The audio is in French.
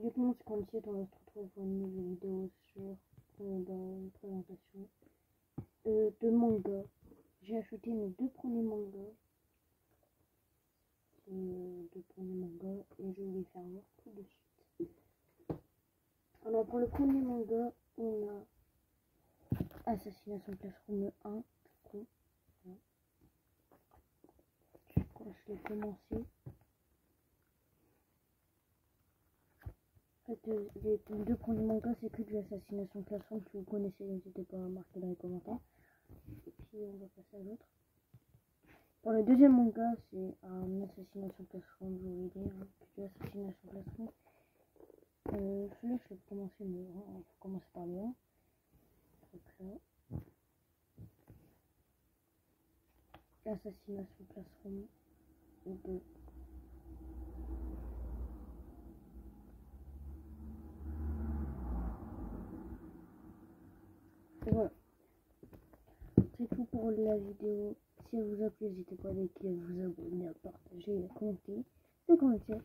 Du coup, c'est qu'on on va se retrouver pour une nouvelle vidéo sur euh, dans une présentation euh, de manga. J'ai acheté mes deux premiers mangas. Euh, deux premiers mangas et je vais les faire voir tout de suite. Alors pour le premier manga, on a Assassination Classroom 1, du coup. Je crois que je l'ai commencé. Euh, les deux premiers mangas, c'est que de l'assassination Classroom. Si vous connaissez, n'hésitez pas à marquer dans les commentaires. Et puis, on va passer à l'autre. Pour le deuxième manga, c'est un assassination Classroom, je vous hein, que de l'assassination Classroom. Euh, je vais commencer, on va commencer par le 1. Assassination Classroom 2. Voilà. C'est tout pour la vidéo. Si elle vous a plu, n'hésitez pas à liker, à vous abonner, à partager, à commenter. C'est comme Bye